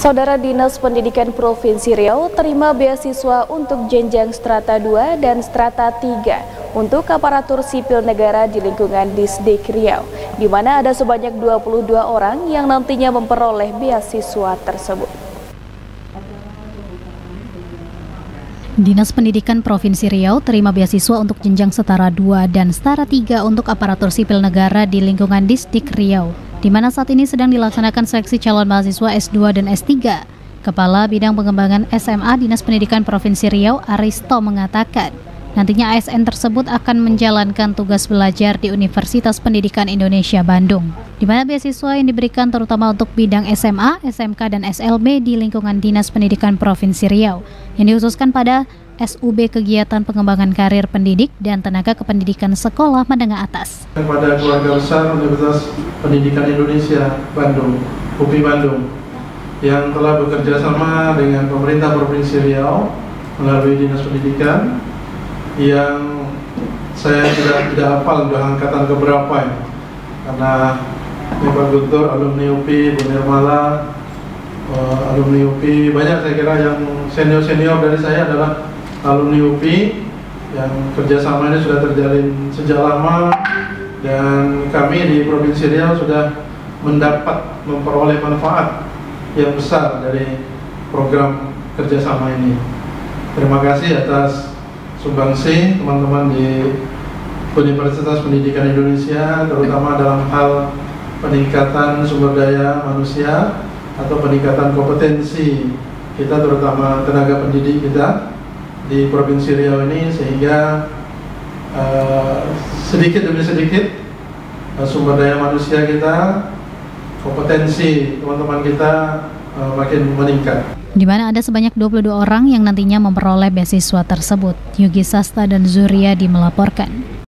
Saudara Dinas Pendidikan Provinsi Riau terima beasiswa untuk jenjang strata 2 dan strata 3 untuk aparatur sipil negara di lingkungan Disdik Riau, di mana ada sebanyak 22 orang yang nantinya memperoleh beasiswa tersebut. Dinas Pendidikan Provinsi Riau terima beasiswa untuk jenjang setara 2 dan setara 3 untuk aparatur sipil negara di lingkungan Disdik Riau di mana saat ini sedang dilaksanakan seleksi calon mahasiswa S2 dan S3. Kepala Bidang Pengembangan SMA Dinas Pendidikan Provinsi Riau, Aristo, mengatakan, nantinya ASN tersebut akan menjalankan tugas belajar di Universitas Pendidikan Indonesia Bandung, di mana beasiswa yang diberikan terutama untuk bidang SMA, SMK, dan SLB di lingkungan Dinas Pendidikan Provinsi Riau, yang dikhususkan pada SUB Kegiatan Pengembangan Karir Pendidik dan Tenaga Kependidikan Sekolah Menengah Atas. Kepada keluarga besar Universitas Pendidikan Indonesia Bandung, UPI Bandung, yang telah bekerja sama dengan pemerintah Provinsi Riau melalui Dinas Pendidikan yang saya tidak tidak hafal udah angkatan keberapa ya karena Pak Guntur alumni UPI, Bu Nirmala uh, alumni UPI banyak saya kira yang senior senior dari saya adalah alumni UPI yang kerjasama ini sudah terjalin sejak lama dan kami di Provinsi Riau sudah mendapat memperoleh manfaat yang besar dari program kerjasama ini. Terima kasih atas sumbangsi teman-teman di Universitas Pendidikan Indonesia terutama dalam hal peningkatan sumber daya manusia atau peningkatan kompetensi kita terutama tenaga pendidik kita di Provinsi Riau ini sehingga uh, sedikit demi sedikit uh, sumber daya manusia kita, kompetensi teman-teman kita uh, makin meningkat. Di mana ada sebanyak 22 orang yang nantinya memperoleh beasiswa tersebut. Yugi Sasta dan Zuriadi melaporkan.